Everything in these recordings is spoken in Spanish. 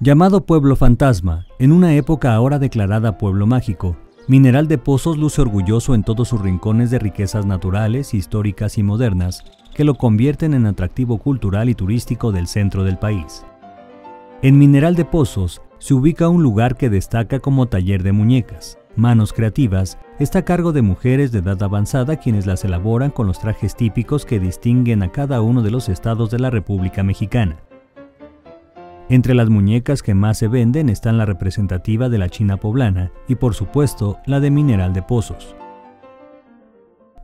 Llamado Pueblo Fantasma, en una época ahora declarada Pueblo Mágico, Mineral de Pozos luce orgulloso en todos sus rincones de riquezas naturales, históricas y modernas, que lo convierten en atractivo cultural y turístico del centro del país. En Mineral de Pozos se ubica un lugar que destaca como taller de muñecas, manos creativas, está a cargo de mujeres de edad avanzada quienes las elaboran con los trajes típicos que distinguen a cada uno de los estados de la República Mexicana. Entre las muñecas que más se venden están la representativa de la China poblana y por supuesto la de Mineral de Pozos.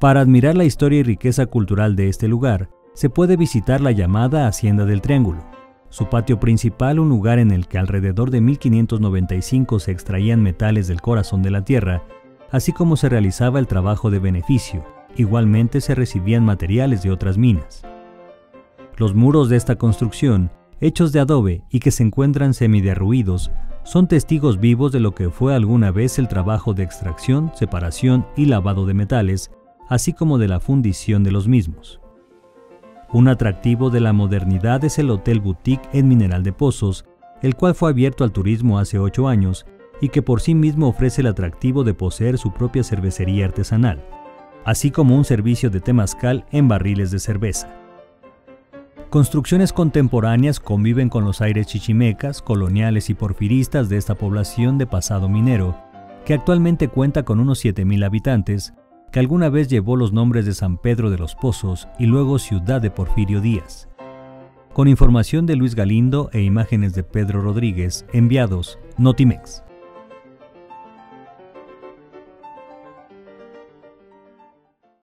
Para admirar la historia y riqueza cultural de este lugar, se puede visitar la llamada Hacienda del Triángulo. Su patio principal, un lugar en el que alrededor de 1595 se extraían metales del corazón de la tierra, así como se realizaba el trabajo de beneficio. Igualmente se recibían materiales de otras minas. Los muros de esta construcción hechos de adobe y que se encuentran semiderruidos, son testigos vivos de lo que fue alguna vez el trabajo de extracción, separación y lavado de metales, así como de la fundición de los mismos. Un atractivo de la modernidad es el Hotel Boutique en Mineral de Pozos, el cual fue abierto al turismo hace ocho años y que por sí mismo ofrece el atractivo de poseer su propia cervecería artesanal, así como un servicio de temazcal en barriles de cerveza. Construcciones contemporáneas conviven con los aires chichimecas, coloniales y porfiristas de esta población de pasado minero, que actualmente cuenta con unos 7.000 habitantes, que alguna vez llevó los nombres de San Pedro de los Pozos y luego Ciudad de Porfirio Díaz. Con información de Luis Galindo e imágenes de Pedro Rodríguez, enviados Notimex.